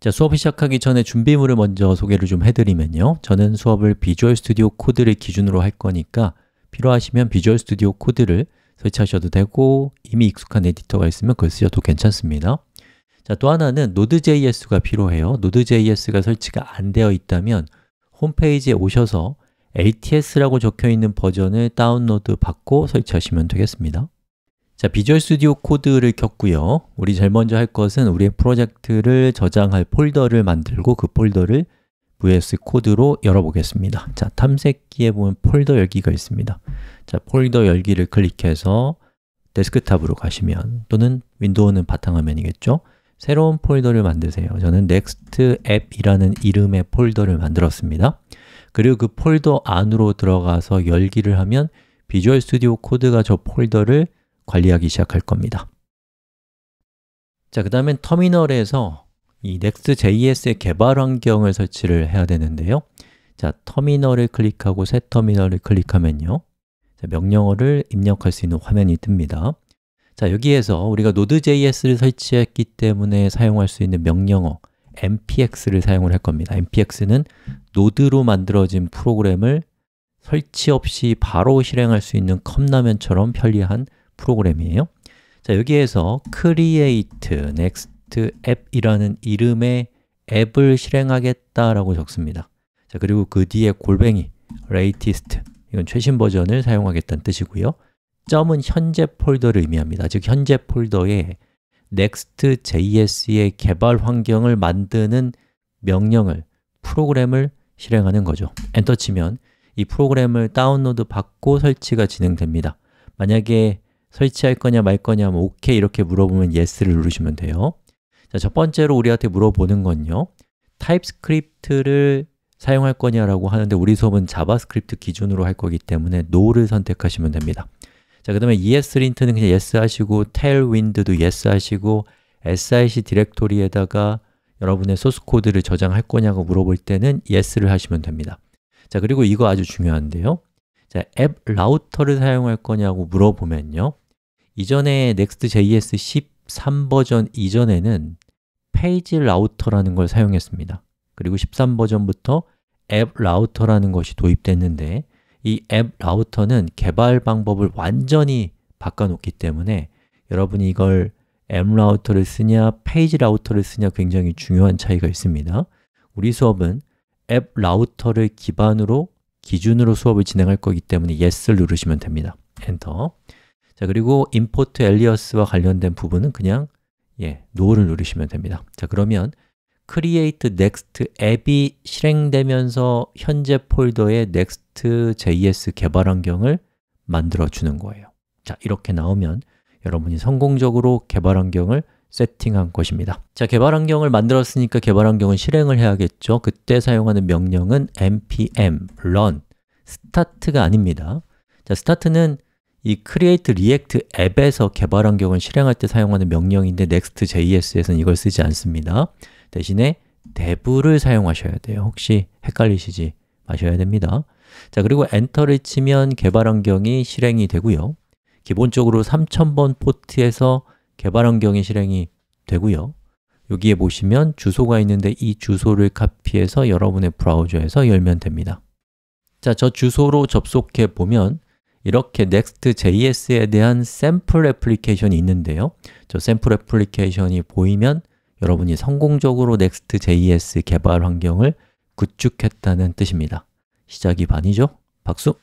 자, 수업 시작하기 전에 준비물을 먼저 소개를 좀 해드리면요. 저는 수업을 Visual Studio Code를 기준으로 할 거니까 필요하시면 Visual Studio Code를 설치하셔도 되고 이미 익숙한 에디터가 있으면 그걸 쓰셔도 괜찮습니다. 자, 또 하나는 Node.js가 필요해요. Node.js가 설치가 안 되어 있다면 홈페이지에 오셔서 LTS라고 적혀 있는 버전을 다운로드 받고 설치하시면 되겠습니다 자, Visual Studio Code를 켰고요. 우리 제일 먼저 할 것은 우리의 프로젝트를 저장할 폴더를 만들고 그 폴더를 VS Code로 열어보겠습니다. 자, 탐색기에 보면 폴더 열기가 있습니다. 자, 폴더 열기를 클릭해서 데스크탑으로 가시면 또는 윈도우는 바탕화면이겠죠? 새로운 폴더를 만드세요. 저는 next app이라는 이름의 폴더를 만들었습니다. 그리고 그 폴더 안으로 들어가서 열기를 하면 Visual Studio Code가 저 폴더를 관리하기 시작할 겁니다. 자, 그 다음엔 터미널에서 이 Next.js의 개발 환경을 설치를 해야 되는데요. 자, 터미널을 클릭하고 새 터미널을 클릭하면요. 자, 명령어를 입력할 수 있는 화면이 뜹니다. 자, 여기에서 우리가 Node.js를 설치했기 때문에 사용할 수 있는 명령어 npx를 사용을 할 겁니다. npx는 노드로 만들어진 프로그램을 설치 없이 바로 실행할 수 있는 컵라면처럼 편리한 프로그램이에요. 자, 여기에서 create next app이라는 이름의 앱을 실행하겠다라고 적습니다. 자, 그리고 그 뒤에 골뱅이 latest 이건 최신 버전을 사용하겠다는 뜻이고요. 점은 현재 폴더를 의미합니다. 즉 현재 폴더에 Next.js의 개발 환경을 만드는 명령을, 프로그램을 실행하는 거죠. 엔터 치면 이 프로그램을 다운로드 받고 설치가 진행됩니다. 만약에 설치할 거냐 말 거냐 하면 OK 이렇게 물어보면 Yes를 누르시면 돼요. 자, 첫 번째로 우리한테 물어보는 건요. TypeScript를 사용할 거냐라고 하는데 우리 수업은 JavaScript 기준으로 할 거기 때문에 No를 선택하시면 됩니다. 자, 그 다음에 ESLint는 그냥 yes 하시고 tailwind도 yes 하시고 SRC 디렉토리에다가 여러분의 소스 코드를 저장할 거냐고 물어볼 때는 yes를 하시면 됩니다. 자, 그리고 이거 아주 중요한데요. 자, 앱 라우터를 사용할 거냐고 물어보면요 이전에 Next.js 13 버전 이전에는 페이지 라우터라는 걸 사용했습니다. 그리고 13 버전부터 앱 라우터라는 것이 도입됐는데 이 앱 라우터는 개발 방법을 완전히 바꿔놓기 때문에 여러분이 이걸 앱 라우터를 쓰냐, 페이지 라우터를 쓰냐 굉장히 중요한 차이가 있습니다. 우리 수업은 앱 라우터를 기반으로 기준으로 수업을 진행할 거기 때문에 Yes를 누르시면 됩니다. 엔터 자 그리고 import alias와 관련된 부분은 그냥 예, no를 누르시면 됩니다. 자 그러면 create next 앱이 실행되면서 현재 폴더에 next.js 개발 환경을 만들어 주는 거예요. 자, 이렇게 나오면 여러분이 성공적으로 개발 환경을 세팅한 것입니다. 자, 개발 환경을 만들었으니까 개발 환경은 실행을 해야겠죠. 그때 사용하는 명령은 npm run. start가 아닙니다. 자, start는 이 create react 앱에서 개발 환경을 실행할 때 사용하는 명령인데 next.js에서는 이걸 쓰지 않습니다. 대신에 dev를 사용하셔야 돼요. 혹시 헷갈리시지 마셔야 됩니다. 자 그리고 엔터를 치면 개발 환경이 실행이 되고요. 기본적으로 3000번 포트에서 개발 환경이 실행이 되고요. 여기에 보시면 주소가 있는데 이 주소를 카피해서 여러분의 브라우저에서 열면 됩니다. 자, 저 주소로 접속해 보면 이렇게 Next.js에 대한 샘플 애플리케이션이 있는데요 저 샘플 애플리케이션이 보이면 여러분이 성공적으로 Next.js 개발 환경을 구축했다는 뜻입니다 시작이 반이죠? 박수!